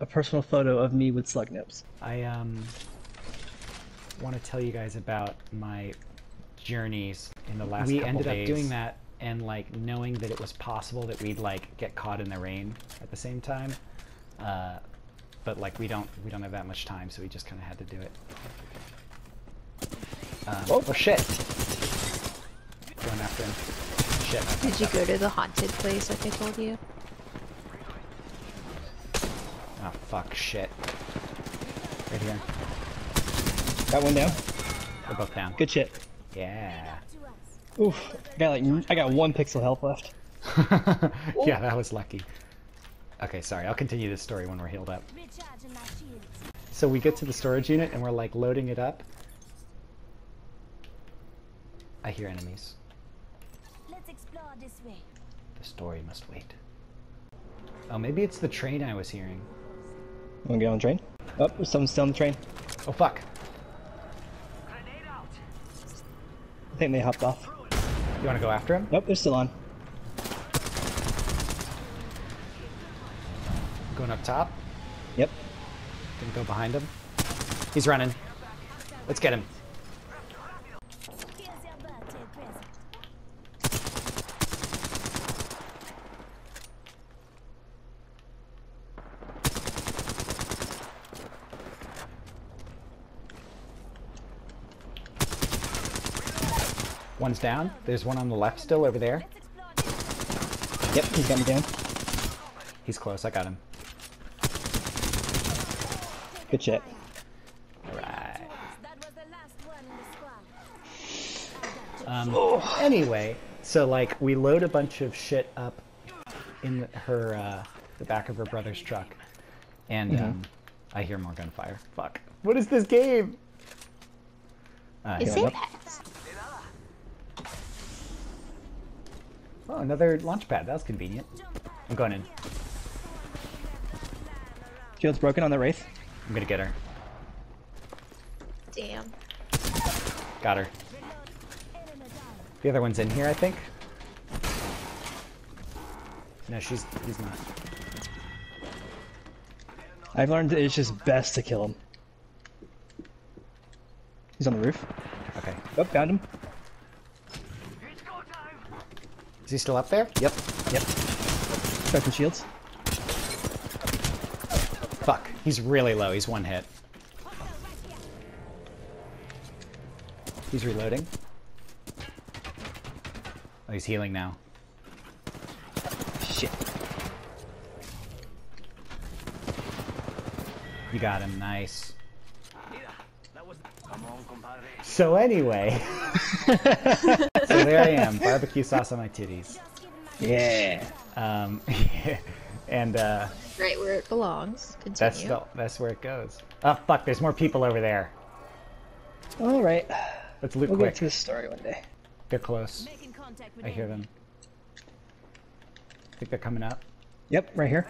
a personal photo of me with slug nips. I um want to tell you guys about my journeys in the last We couple ended up doing that and like knowing that it was possible that we'd like get caught in the rain at the same time. Uh, but like we don't we don't have that much time, so we just kind of had to do it. Um, Oh. oh shit! Going after him. Shit. Did you go to the haunted place like I told you? Oh fuck! Shit. Right here. Got one down. They're both down. Good shit. Yeah. Oof. I got like I got one pixel health left. yeah, that was lucky. Okay, sorry. I'll continue this story when we're healed up. Recharging my shields. So we get to the storage unit and we're like loading it up. I hear enemies. Let's explore this way. The story must wait. Oh, maybe it's the train I was hearing. Wanna get on the train? Oh, there's someone still on the train. Oh fuck! I think they hopped off. You wanna go after him? Nope, they're still on. Going up top? Yep. Gonna go behind him. He's running. Let's get him. One's down. There's one on the left still over there. Let's explore this Yep, he's got me down. He's close. I got him. Good shit. Alright. That was the last one in the squad. Um, anyway, so like we load a bunch of shit up in her uh, the back of her brother's truck, and um, I hear more gunfire. Fuck! What is this game? Uh, Is it pets? Oh, another launch pad. That was convenient. I'm going in. Shield's broken on the Wraith. I'm gonna get her. Damn. Got her. The other one's in here, I think. No, she's he's not. I've learned that it's just best to kill him. He's on the roof. Okay. Oh, found him. Is he still up there? Yep. Yep. Some shields. Fuck. He's really low. He's one hit. He's reloading. Oh, he's healing now. Shit. You got him. Nice. So anyway, so there I am, barbecue sauce on my titties, Just giving my Yeah. um, and uh, Right where it belongs. that's Continue. the, that's where it goes. Oh fuck! There's more people over there. All right. Let's loot We'll quick. get to the story one day. They're close. making contact with I hear them. I think they're coming up. Yep, right here.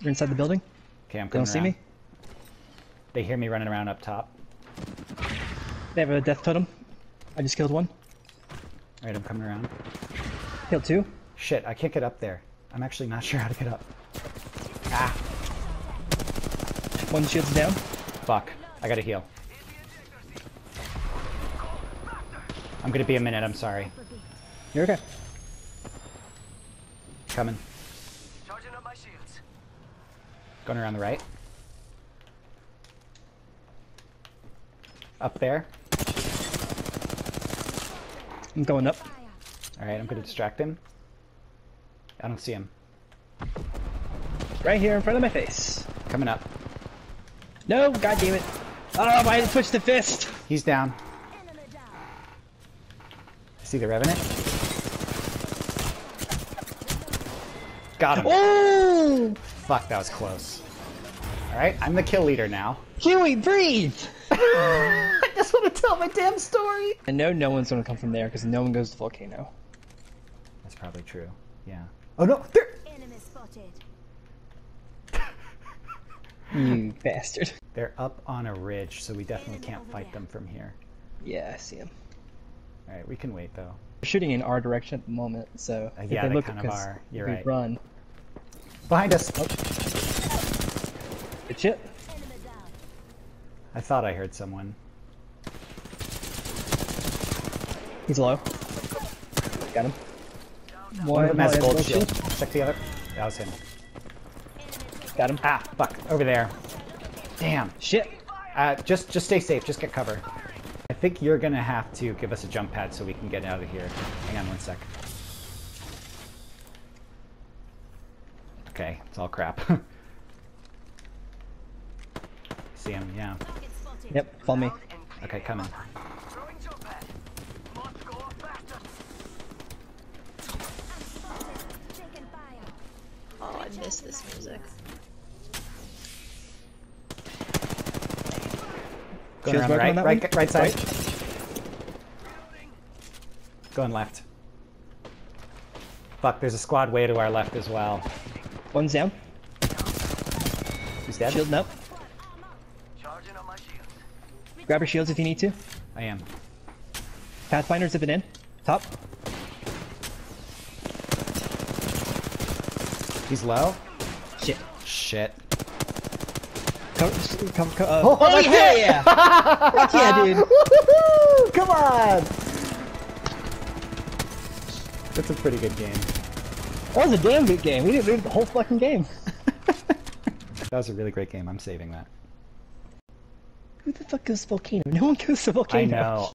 They're inside the building. Okay, I'm They coming don't see me. They hear me running around up top. They have a death totem. I just killed one. All right, I'm coming around. Killed two. Shit, I can't get up there. I'm actually not sure how to get up. Ah, One shield's down. fuck. I gotta heal. I'm gonna be a minute, I'm sorry. You're okay. Coming. Charging up my shields. Going around the right. Up there. I'm going up. Alright, I'm gonna distract him. I don't see him. Right here in front of my face. Coming up. No, god damn it. Oh, I had to push the fist. He's down. Down. See the Revenant? Got him. Oh! Fuck, that was close. Alright, I'm the kill leader now. Huey, breathe! I just want to tell my damn story. I know no one's gonna come from there because no one goes to Volcano. That's probably true. Yeah. Oh no, there. Enemy spotted. You bastard. They're up on a ridge, so we definitely can't fight them from here. Yeah, I see them. All right, we can wait though. They're shooting in our direction at the moment, so Uh, if yeah, they they look kind of because are. You're we right. run. Behind us. Good shit. I thought I heard someone. He's low. Got him. One of them has my gold gold shield. Check the other. That was him. Got him. Ah, fuck. Over there. Damn. Shit. Uh, just just stay safe. Just get cover. I think you're gonna have to give us a jump pad so we can get out of here. Hang on one sec. Okay, it's all crap. See him? Yeah. Target spotted. Yep. Follow me. Okay, coming. Taking fire. Oh, I miss this music. Going around working right, on that right, right side. Right. Going left. Fuck, there's a squad way to our left as well. One's down. Who's dead? Shield up. Grab your shields if you need to. I am. Pathfinder zipping in. Top. He's low. Shit. Shit. Come, cover, come, uh, Oh, oh, that's yeah, yeah. Fuck yeah, dude. Come on! That's a pretty good game. That was a damn good game. We didn't lose the whole fucking game. That was a really great game. I'm saving that. Who the fuck goes to volcano? No one goes to volcano. I know.